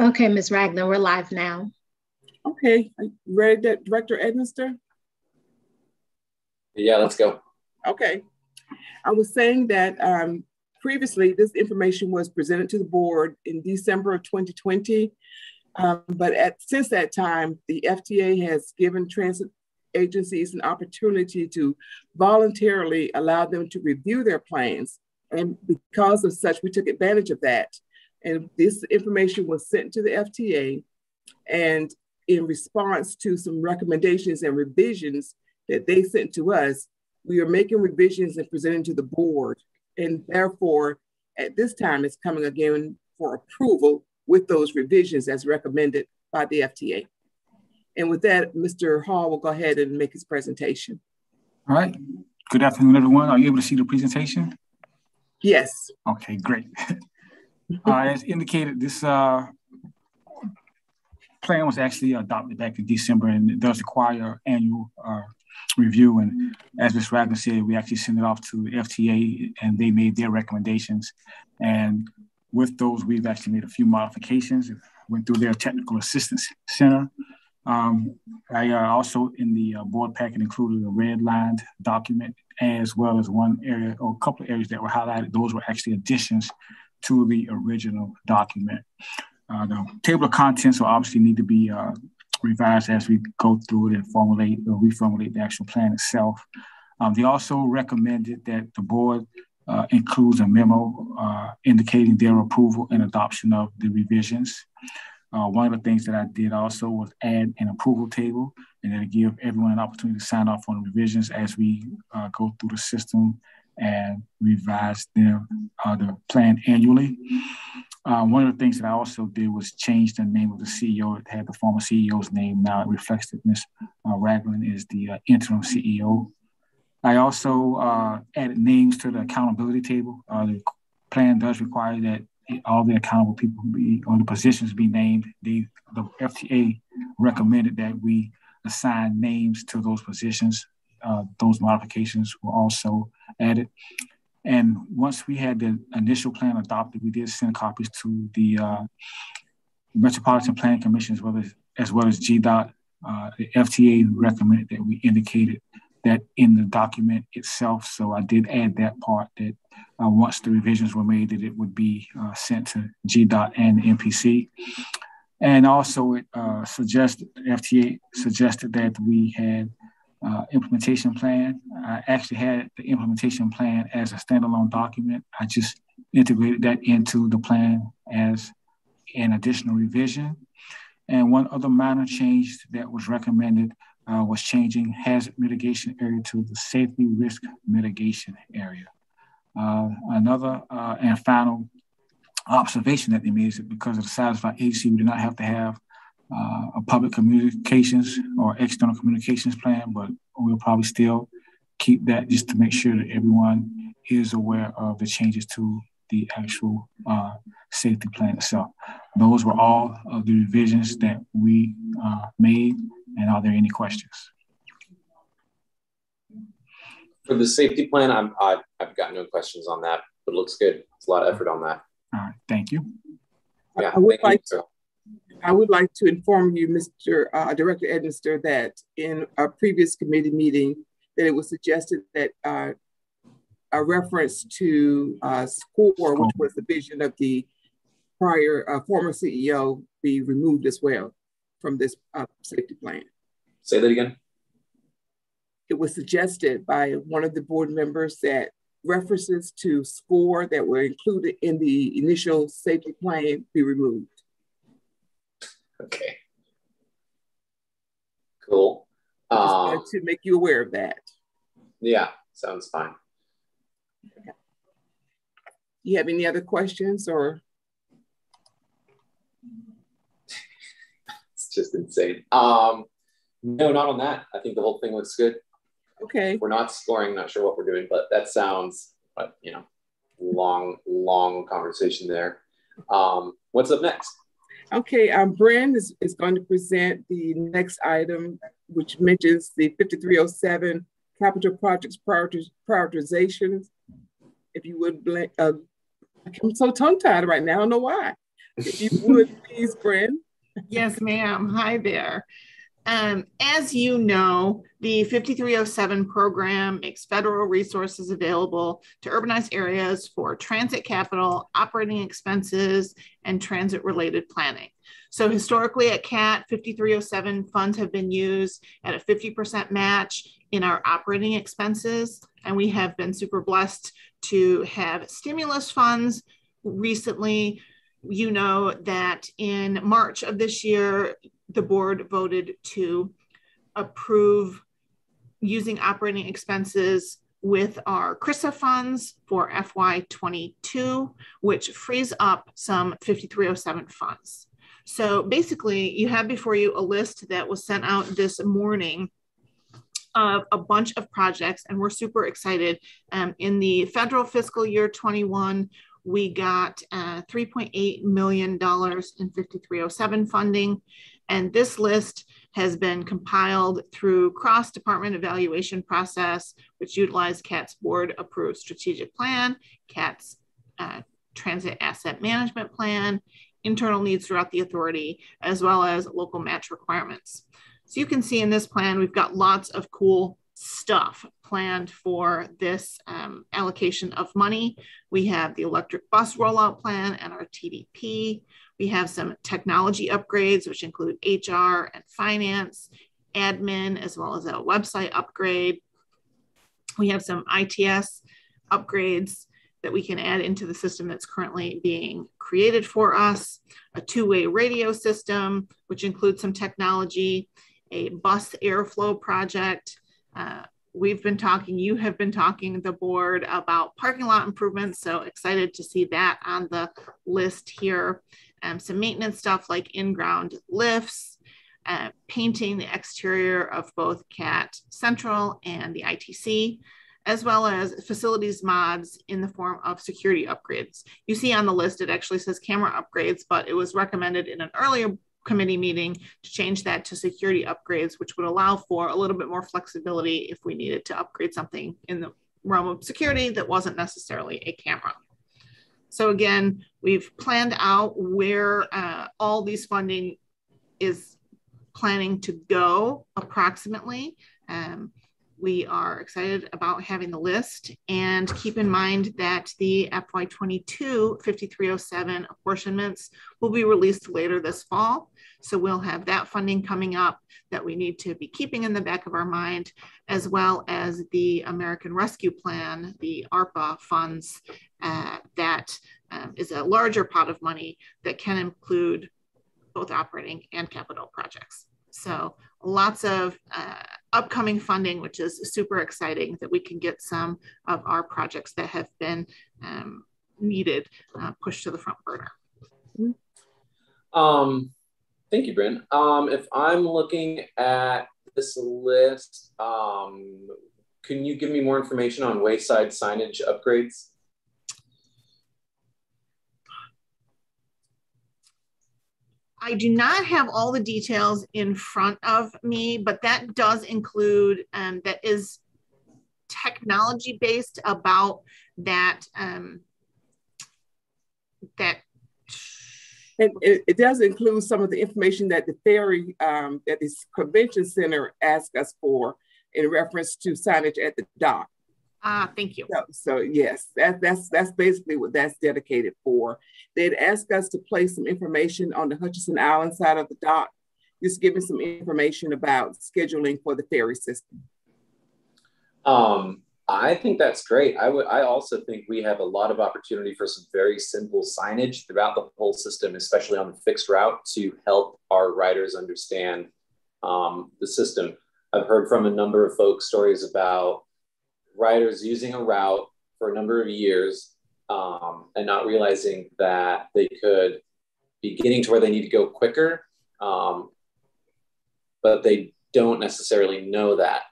Okay, Ms. Ragland, we're live now. Okay, ready, Director Edminster? Yeah, let's go. Okay. I was saying that um, previously this information was presented to the board in December of 2020. Um, but at, since that time, the FTA has given transit agencies an opportunity to voluntarily allow them to review their plans. And because of such, we took advantage of that. And this information was sent to the FTA. And in response to some recommendations and revisions that they sent to us, we are making revisions and presenting to the board. And therefore, at this time, it's coming again for approval with those revisions as recommended by the FTA. And with that, Mr. Hall will go ahead and make his presentation. All right. Good afternoon, everyone. Are you able to see the presentation? Yes. Okay, great. uh, as indicated, this uh, plan was actually adopted back in December and it does require annual uh, review. And as Ms. Ragland said, we actually sent it off to FTA and they made their recommendations. And with those, we've actually made a few modifications. Went through their technical assistance center. Um, I uh, also in the uh, board packet included a red lined document as well as one area or a couple of areas that were highlighted. Those were actually additions to the original document. Uh, the table of contents will obviously need to be uh, revised as we go through it and formulate or reformulate the actual plan itself. Um, they also recommended that the board uh, includes a memo uh, indicating their approval and adoption of the revisions. Uh, one of the things that I did also was add an approval table and then give everyone an opportunity to sign off on revisions as we uh, go through the system and revise their, uh, the plan annually. Uh, one of the things that I also did was change the name of the CEO. It had the former CEO's name. Now it reflects that Ms. Uh, Ragland is the uh, interim CEO. I also uh, added names to the accountability table. Uh, the plan does require that all the accountable people be or the positions be named. The FTA recommended that we assign names to those positions. Uh, those modifications were also added. And once we had the initial plan adopted, we did send copies to the uh, Metropolitan Planning Commission as well as, as, well as GDOT. Uh, the FTA recommended that we indicated that in the document itself. So I did add that part that uh, once the revisions were made, that it would be uh, sent to GDOT and MPC. And also, it uh, suggested FTA suggested that we had uh, implementation plan. I actually had the implementation plan as a standalone document. I just integrated that into the plan as an additional revision. And one other minor change that was recommended uh, was changing hazard mitigation area to the safety risk mitigation area. Uh, another uh, and final observation that they made is that because of the size of our agency, we do not have to have uh, a public communications or external communications plan, but we'll probably still keep that just to make sure that everyone is aware of the changes to the actual uh, safety plan itself. Those were all of the revisions that we uh, made. And are there any questions? For the safety plan, I'm, I, I've got no questions on that, but it looks good. It's a lot of effort on that. All right, thank you. Yeah, I would like you. I would like to inform you, Mr. Uh, Director Edminster, that in a previous committee meeting, that it was suggested that uh, a reference to uh, SCORE, which was the vision of the prior uh, former CEO, be removed as well from this uh, safety plan. Say that again. It was suggested by one of the board members that references to SCORE that were included in the initial safety plan be removed. Okay. Cool. Um, to make you aware of that. Yeah, sounds fine. Okay. You have any other questions or? it's just insane. Um, no, not on that. I think the whole thing looks good. Okay. We're not scoring, not sure what we're doing, but that sounds, but you know, long, long conversation there. Um, what's up next? Okay, um, Bryn is, is going to present the next item, which mentions the 5307 capital projects prioritization. If you would, uh, I'm so tongue tied right now, I don't know why. If you would please, Bryn. Yes, ma'am. Hi there. Um, as you know, the 5307 program makes federal resources available to urbanized areas for transit capital, operating expenses, and transit related planning. So historically at CAT, 5307 funds have been used at a 50% match in our operating expenses. And we have been super blessed to have stimulus funds recently. You know that in March of this year, the board voted to approve using operating expenses with our CRRSA funds for FY22, which frees up some 5307 funds. So basically, you have before you a list that was sent out this morning of a bunch of projects, and we're super excited. Um, in the federal fiscal year 21, we got uh, $3.8 million in 5307 funding. And this list has been compiled through cross-department evaluation process, which utilized CAT's board approved strategic plan, CAT's uh, transit asset management plan, internal needs throughout the authority, as well as local match requirements. So you can see in this plan, we've got lots of cool stuff planned for this um, allocation of money. We have the electric bus rollout plan and our TDP. We have some technology upgrades, which include HR and finance, admin, as well as a website upgrade. We have some ITS upgrades that we can add into the system that's currently being created for us, a two-way radio system, which includes some technology, a bus airflow project. Uh, we've been talking, you have been talking the board about parking lot improvements, so excited to see that on the list here. Um, some maintenance stuff like in-ground lifts, uh, painting the exterior of both CAT Central and the ITC, as well as facilities mods in the form of security upgrades. You see on the list, it actually says camera upgrades, but it was recommended in an earlier committee meeting to change that to security upgrades, which would allow for a little bit more flexibility if we needed to upgrade something in the realm of security that wasn't necessarily a camera. So again, we've planned out where uh, all these funding is planning to go approximately. Um, we are excited about having the list and keep in mind that the FY22 5307 apportionments will be released later this fall. So we'll have that funding coming up that we need to be keeping in the back of our mind, as well as the American Rescue Plan, the ARPA funds uh, that um, is a larger pot of money that can include both operating and capital projects. So lots of uh, upcoming funding, which is super exciting that we can get some of our projects that have been um, needed uh, pushed to the front burner. Um, thank you, Bryn. Um, if I'm looking at this list, um, can you give me more information on wayside signage upgrades? I do not have all the details in front of me, but that does include, um, that is technology based about that, um, that. And it, it, does include some of the information that the ferry, um, that this convention center asked us for in reference to signage at the dock. Ah, thank you. So, so, yes, that, that's that's basically what that's dedicated for. They'd ask us to place some information on the Hutchinson Island side of the dock, just giving some information about scheduling for the ferry system. Um, I think that's great. I would. I also think we have a lot of opportunity for some very simple signage throughout the whole system, especially on the fixed route, to help our riders understand um, the system. I've heard from a number of folks stories about riders using a route for a number of years um, and not realizing that they could be getting to where they need to go quicker, um, but they don't necessarily know that.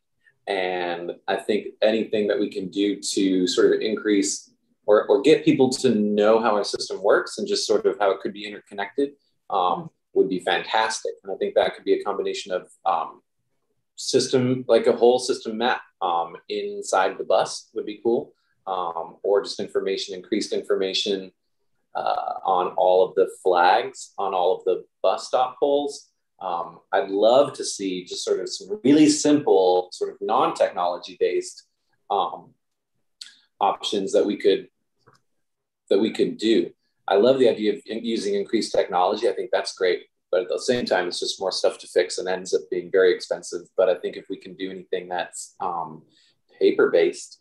And I think anything that we can do to sort of increase or, or get people to know how our system works and just sort of how it could be interconnected um, would be fantastic. And I think that could be a combination of um, system, like a whole system map um, inside the bus would be cool, um, or just information, increased information uh, on all of the flags on all of the bus stop poles. Um, I'd love to see just sort of some really simple, sort of non-technology based um, options that we could that we could do. I love the idea of using increased technology. I think that's great, but at the same time, it's just more stuff to fix and ends up being very expensive. But I think if we can do anything that's um, paper based,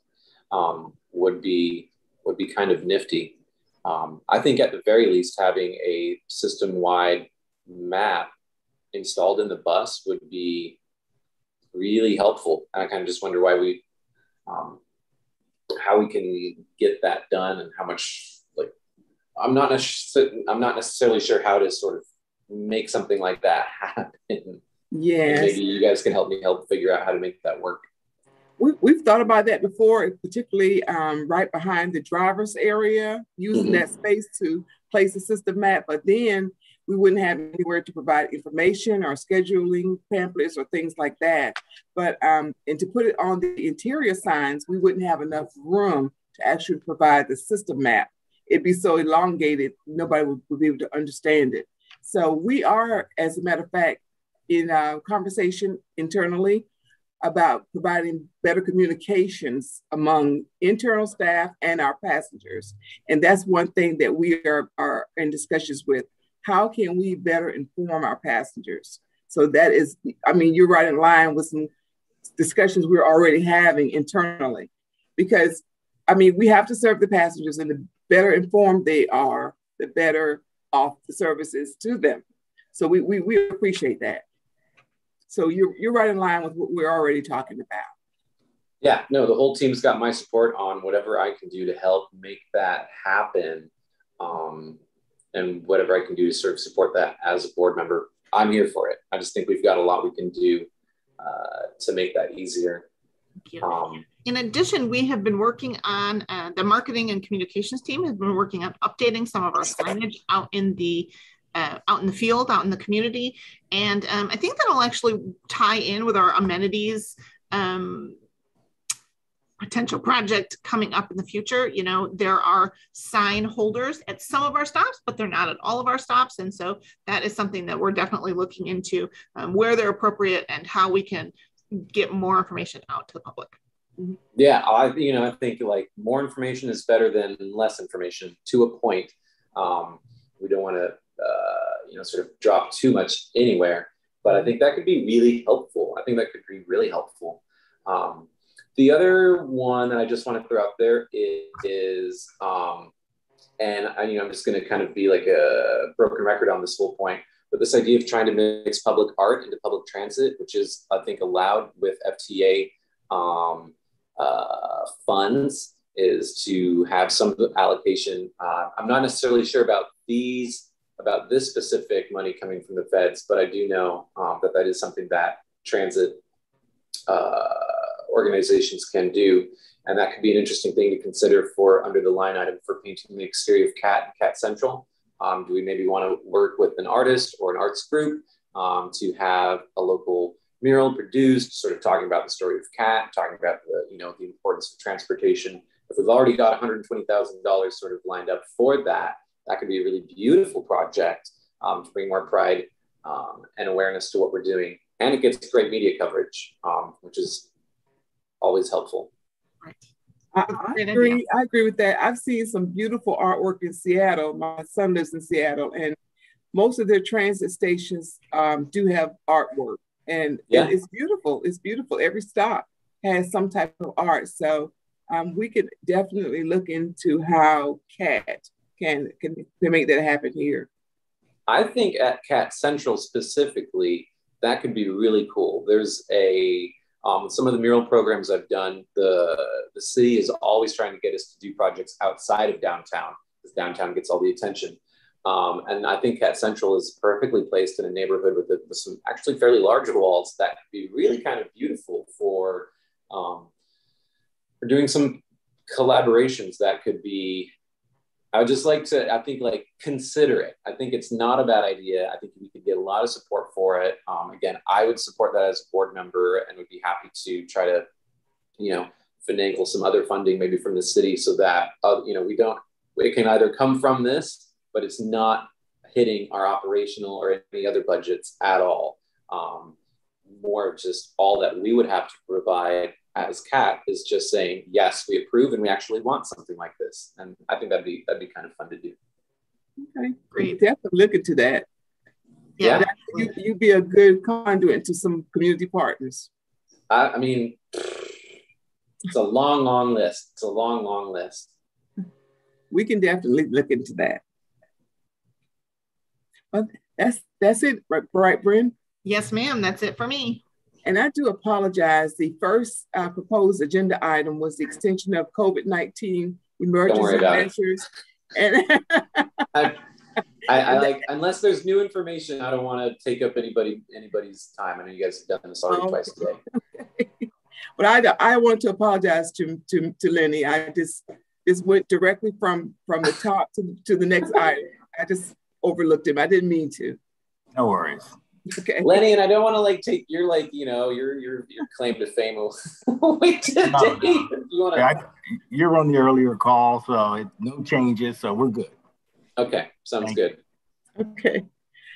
um, would be would be kind of nifty. Um, I think at the very least, having a system wide map installed in the bus would be really helpful. And I kind of just wonder why we, um, how we can get that done and how much like I'm not I'm not necessarily sure how to sort of make something like that happen. Yeah. Maybe you guys can help me help figure out how to make that work we, we've thought about that before, particularly um, right behind the driver's area, using mm-hmm. that space to place a system map. But then we wouldn't have anywhere to provide information or scheduling pamphlets or things like that. But um, and to put it on the interior signs, we wouldn't have enough room to actually provide the system map. It'd be so elongated, nobody would, would be able to understand it. So we are, as a matter of fact, in a conversation internally about providing better communications among internal staff and our passengers. And that's one thing that we are, are in discussions with. How can we better inform our passengers? So that is, I mean, you're right in line with some discussions we're already having internally. Because, I mean, we have to serve the passengers, and the better informed they are, the better off the services to them. So we, we, we appreciate that. So you're, you're right in line with what we're already talking about. Yeah, no, the whole team's got my support on whatever I can do to help make that happen. Um, and whatever I can do to sort of support that as a board member, I'm here for it. I just think we've got a lot we can do uh, to make that easier. Um, in addition, we have been working on uh, the marketing and communications team has been working on updating some of our signage out in the uh, out in the field, out in the community. And um, I think that'll actually tie in with our amenities um, potential project coming up in the future. You know, there are sign holders at some of our stops, but they're not at all of our stops. And so that is something that we're definitely looking into um, where they're appropriate and how we can get more information out to the public. Yeah, I you know I think like more information is better than less information to a point. Um, we don't want to uh, you know, sort of drop too much anywhere. But I think that could be really helpful. I think that could be really helpful. Um, the other one that I just want to throw out there is, is um, and I, you know, I'm just going to kind of be like a broken record on this whole point, but this idea of trying to mix public art into public transit, which is, I think, allowed with FTA um, uh, funds, is to have some allocation. Uh, I'm not necessarily sure about these about this specific money coming from the feds, but I do know um, that that is something that transit uh, organizations can do. And that could be an interesting thing to consider for under the line item for painting the exterior of CAT and CAT Central. Um, do we maybe want to work with an artist or an arts group um, to have a local mural produced, sort of talking about the story of CAT, talking about the, you know, the importance of transportation. If we've already got $120,000 sort of lined up for that, that could be a really beautiful project um, to bring more pride um, and awareness to what we're doing. And it gets great media coverage, um, which is always helpful. Right. I, I, agree. I agree with that. I've seen some beautiful artwork in Seattle. My son lives in Seattle, and most of their transit stations um, do have artwork, and yeah. it's beautiful. It's beautiful. Every stop has some type of art. So um, we could definitely look into how CAT can can, can make that happen here? I think at Cat Central specifically, that could be really cool. There's a um, some of the mural programs I've done. The the city is always trying to get us to do projects outside of downtown because downtown gets all the attention. Um, and I think Cat Central is perfectly placed in a neighborhood with, a, with some actually fairly large walls that could be really kind of beautiful for um, for doing some collaborations that could be I would just like to, I think, like consider it. I think it's not a bad idea. I think we could get a lot of support for it. Um, again, I would support that as a board member and would be happy to try to, you know, finagle some other funding maybe from the city so that, uh, you know, we don't it can either come from this, but it's not hitting our operational or any other budgets at all. Um, more just all that we would have to provide as CAT is just saying yes, we approve and we actually want something like this, and I think that'd be that'd be kind of fun to do. Okay, great. Definitely look into that. Yeah, that, you you'd be a good conduit to some community partners. I, I mean, it's a long, long list. It's a long, long list. We can definitely look into that. But that's that's it, right, right Bryn? Yes, ma'am. That's it for me. And I do apologize. The first uh, proposed agenda item was the extension of COVID 19 emergency measures. And I, I, I, like unless there's new information, I don't want to take up anybody anybody's time. I know you guys have done this already oh, twice today. Okay. But I I want to apologize to to, to Lenny. I just just went directly from from the top to, to the next item. I just overlooked him. I didn't mean to. No worries. Okay. Lenny, and I don't want to like take your like you know your your your claim to fame away today. No, no. You wanna... yeah, I, you're on the earlier call, so it, no changes, so we're good. Okay, sounds Thank good. You. Okay,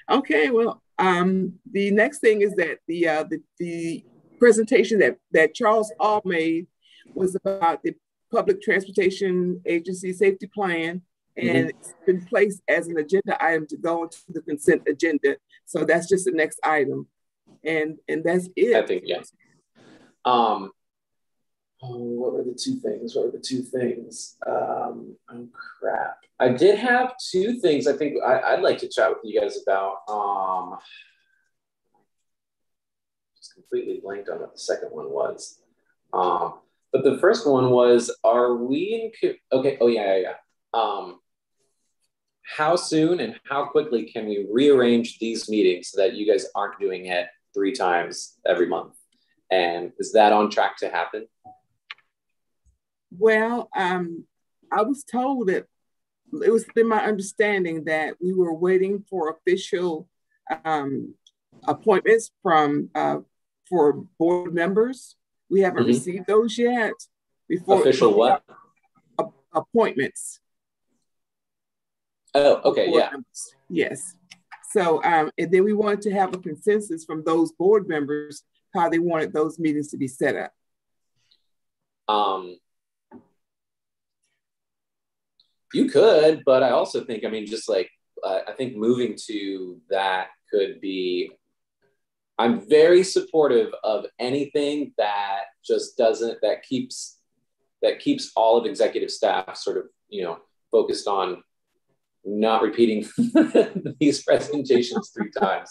okay. Well, um, the next thing is that the uh, the the presentation that that Charles Hall made was about the public transportation agency safety plan and mm-hmm. it's been placed as an agenda item to go into the consent agenda. So that's just the next item, and and that's it. I think yes. Um, oh, what were the two things? What were the two things? Um, oh crap! I did have two things. I think I, would like to chat with you guys about. Um, just completely blanked on what the second one was. Um, but the first one was, are we in? Okay. Oh yeah, yeah, yeah. Um, how soon and how quickly can we rearrange these meetings so that you guys aren't doing it three times every month? And is that on track to happen? Well, um, I was told that it was been my understanding that we were waiting for official um, appointments from uh, for board members. We haven't mm-hmm. received those yet. Before official what? Appointments. Oh, okay, yeah. Members. Yes. So, um, and then we wanted to have a consensus from those board members how they wanted those meetings to be set up. Um, you could, but I also think, I mean, just like, uh, I think moving to that could be, I'm very supportive of anything that just doesn't, that keeps, that keeps all of executive staff sort of, you know, focused on not repeating these presentations three times.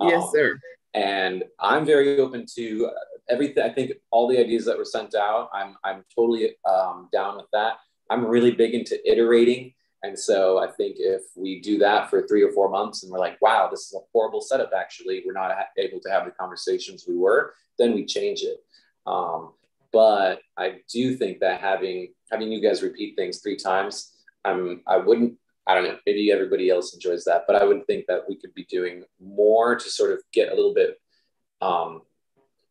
Yes, um, sir. And I'm very open to everything. I think all the ideas that were sent out, I'm I'm totally um, down with that. I'm really big into iterating, and so I think if we do that for three or four months, and we're like, wow, this is a horrible setup. Actually, we're not able to have the conversations we were. Then we change it. Um, but I do think that having having you guys repeat things three times, I'm I wouldn't I don't know, maybe everybody else enjoys that, but I would think that we could be doing more to sort of get a little bit um,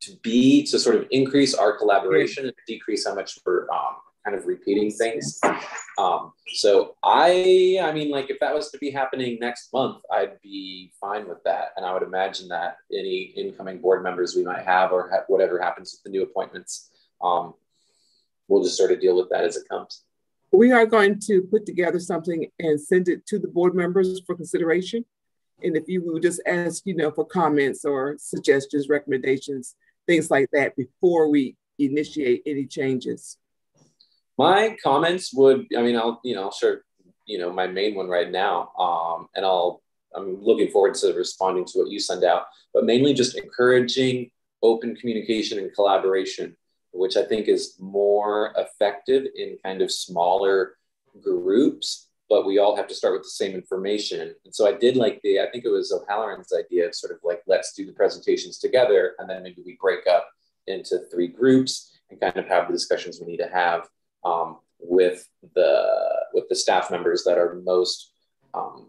to be to sort of increase our collaboration and decrease how much we're um, kind of repeating things. Um, so I, I mean, like if that was to be happening next month, I'd be fine with that, and I would imagine that any incoming board members we might have, or ha- whatever happens with the new appointments, um, we'll just sort of deal with that as it comes. We are going to put together something and send it to the board members for consideration. And if you will just ask, you know, for comments or suggestions, recommendations, things like that before we initiate any changes. My comments would, I mean, I'll, you know, I'll share, you know, my main one right now. Um, and I'll, I'm looking forward to responding to what you send out, but mainly just encouraging open communication and collaboration which I think is more effective in kind of smaller groups, but we all have to start with the same information. And so I did like the, I think it was O'Halloran's idea of sort of like, let's do the presentations together. And then maybe we break up into three groups and kind of have the discussions we need to have um, with the, with the staff members that are most um,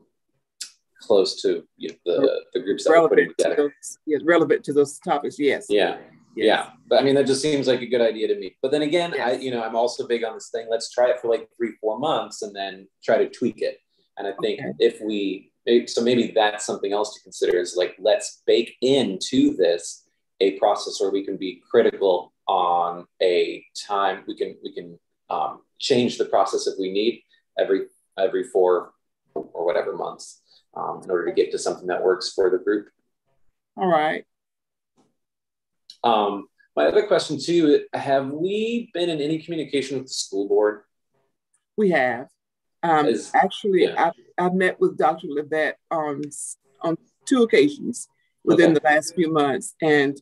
close to you know, the, the groups that relevant putting together. To those, yes, relevant to those topics, yes. Yeah. Yes. Yeah, but I mean that just seems like a good idea to me. But then again, yes. I you know I'm also big on this thing. Let's try it for like three four months and then try to tweak it. And I think okay. if we so maybe that's something else to consider is like let's bake into this a process where we can be critical on a time we can we can um, change the process if we need every every four or whatever months um, in order to get to something that works for the group. All right. Um, my other question too: Have we been in any communication with the school board? We have. Um, Is, actually, yeah. I, I met with Dr. Levett on on two occasions within okay. the last few months, and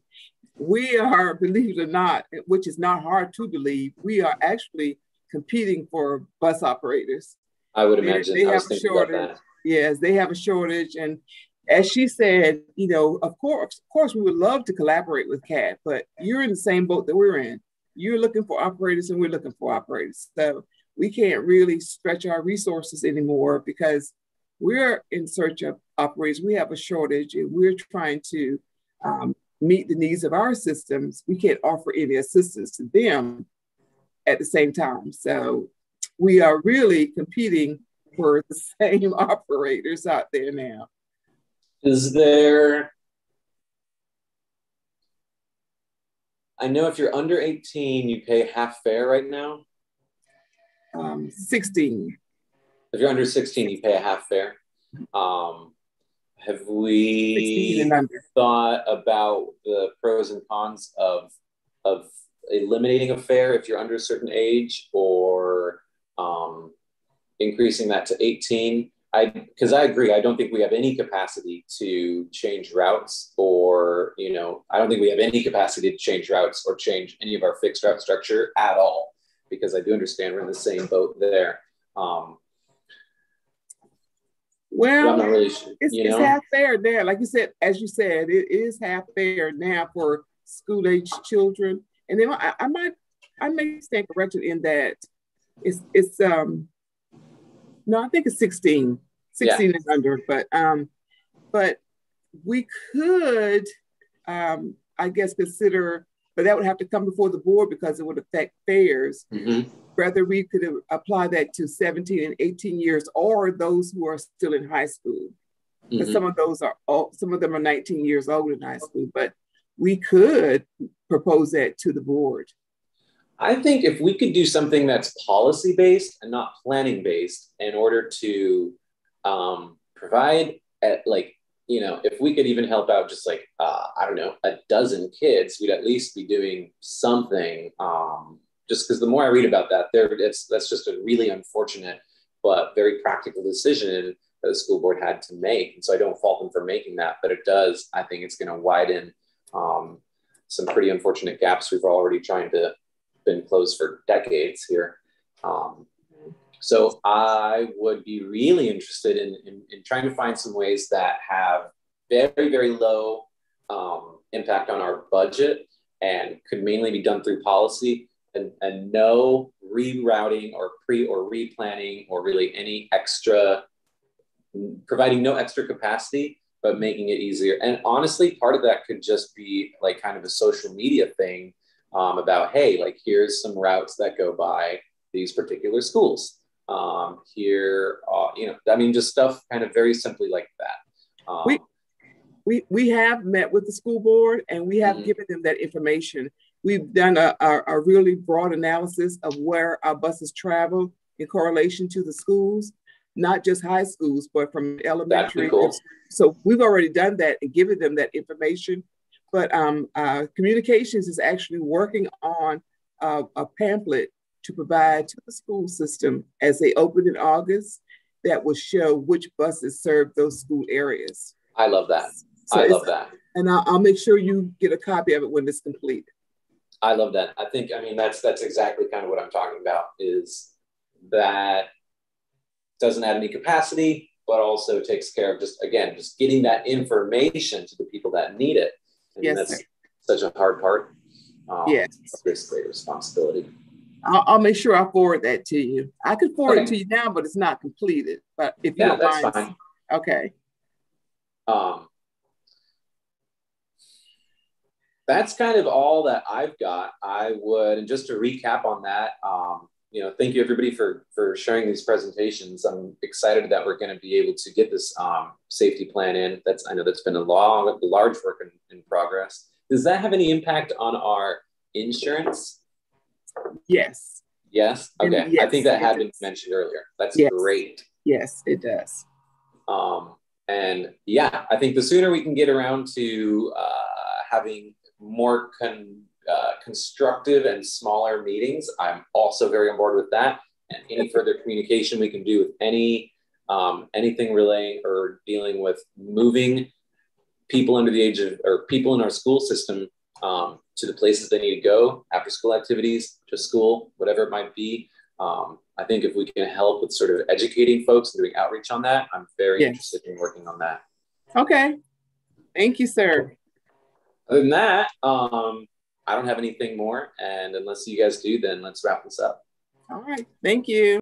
we are, believe it or not, which is not hard to believe, we are actually competing for bus operators. I would imagine. They, they have a shortage. Yes, they have a shortage, and as she said, you know, of course, of course, we would love to collaborate with CAT, but you're in the same boat that we're in. You're looking for operators, and we're looking for operators. So we can't really stretch our resources anymore because we're in search of operators. We have a shortage, and we're trying to um, meet the needs of our systems. We can't offer any assistance to them at the same time. So we are really competing for the same operators out there now. Is there, I know if you're under 18, you pay half fare right now. Um, 16. If you're under 16, you pay a half fare. Um, have we thought about the pros and cons of of eliminating a fare if you're under a certain age or um, increasing that to 18? I because I agree. I don't think we have any capacity to change routes, or you know, I don't think we have any capacity to change routes or change any of our fixed route structure at all. Because I do understand we're in the same boat there. Um, well, really, it's, it's half fare there. Like you said, as you said, it is half fare now for school age children. And then I, I might, I may stand corrected in that it's it's um no, I think it's 16, 16 yeah. and under, but um, but we could um, I guess consider, but that would have to come before the board because it would affect fares. Mm-hmm. Whether we could apply that to 17 and 18 years or those who are still in high school. Because mm-hmm. some of those are all, some of them are 19 years old in high school, but we could propose that to the board. I think if we could do something that's policy based and not planning based in order to um, provide at like you know if we could even help out just like uh, i don't know a dozen kids we'd at least be doing something um, just because the more i read about that there it's that's just a really unfortunate but very practical decision that the school board had to make. And so i don't fault them for making that but it does i think it's going to widen um, some pretty unfortunate gaps we've already trying to been closed for decades here. Um, so I would be really interested in, in, in, trying to find some ways that have very, very low um, impact on our budget and could mainly be done through policy and, and no rerouting or pre or replanning or really any extra, providing no extra capacity, but making it easier. And honestly, part of that could just be like kind of a social media thing um, about, hey, like here's some routes that go by these particular schools. Um, here, uh, you know, I mean, just stuff kind of very simply like that. Um, we, we, we have met with the school board and we have mm-hmm. given them that information. We've done a, a, a, really broad analysis of where our buses travel in correlation to the schools, not just high schools, but from elementary. Cool. So we've already done that and given them that information but um, uh, communications is actually working on uh, a pamphlet to provide to the school system as they open in August that will show which buses serve those school areas. I love that. So I love that. And I'll, I'll, make sure you get a copy of it when it's complete. I love that. I think, I mean, that's that's exactly kind of what I'm talking about is that doesn't add any capacity, but also takes care of just, again, just getting that information to the people that need it yes, that's sir. such a hard part. Um, yes. It's great responsibility. I'll, I'll, make sure I forward that to you. I could forward okay. it to you now, but it's not completed. But if you yeah, don't that's mind, fine. okay. Um, that's kind of all that I've got. I would, and just to recap on that, um, you know, thank you everybody for for sharing these presentations. I'm excited that we're going to be able to get this um, safety plan in. That's I know that's been a long, large work in, in progress. Does that have any impact on our insurance? Yes. Yes. Okay. Yes, I think that had been mentioned earlier. That's yes. great. Yes, it does. Um, and yeah, I think the sooner we can get around to uh, having more con- uh, constructive and smaller meetings, I'm also very on board with that. And any further communication we can do with any um, anything relating or dealing with moving people under the age of or people in our school system um, to the places they need to go after school activities to school whatever it might be um, i think if we can help with sort of educating folks and doing outreach on that i'm very yes. interested in working on that okay thank you sir other than that um, i don't have anything more and unless you guys do then let's wrap this up. All right. Thank you